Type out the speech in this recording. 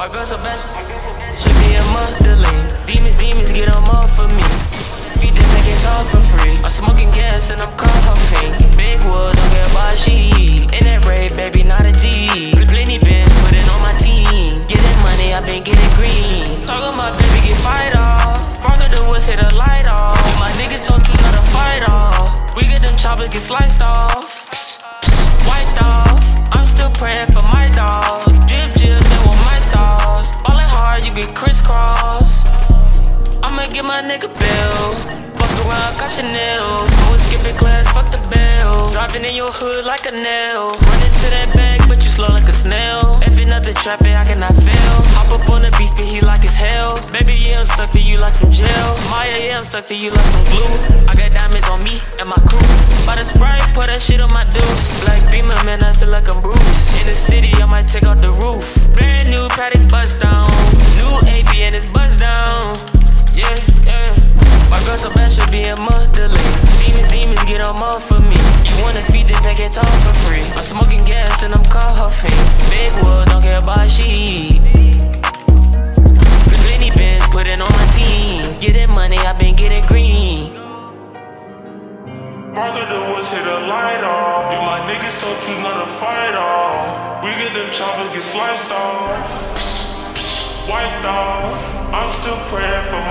My girl so bad, she be a Magdalene. Demons, demons, get them off of me. Feed they can talk for free. I'm smoking gas and I'm caught huffing. Big woods, don't care about she. In that raid, baby, not a G. Plenty been putting on my team. Getting money, i been getting green. Talking my baby, get fight off. Spark the woods, hit the light off. And my niggas don't choose not to fight off. We get them choppers, get sliced off. Psst, psst, wiped off. I'm still praying you get crisscross. I'ma get my nigga bill. Fuck around, got Chanel. I was skipping class, fuck the bell. Driving in your hood like a nail. Run to that bag, but you slow like a snail. Effing up the traffic, I cannot fail. Hop up on the beach, but he like as hell. Baby, yeah, I'm stuck to you like some gel. Maya, yeah, I'm stuck to you like some glue. I got diamonds on me and my crew. By the sprite, put that shit on my deuce. Black beamer, man, I feel like I'm Bruce. In the city, I might take out the roof. Brand new Patek bust down. Be a Magdalene. Demons, demons, get them off of me. You wanna feed the pack, get talk for free. I'm smoking gas and I'm coughing. Big wood, don't care about she. Plenty been putting on my team. Getting money, i been getting green. All of the woods hit a light off. You my niggas told choose not to fight off. We get them choppers get sliced off. Psh, psh, wiped off. I'm still praying for my.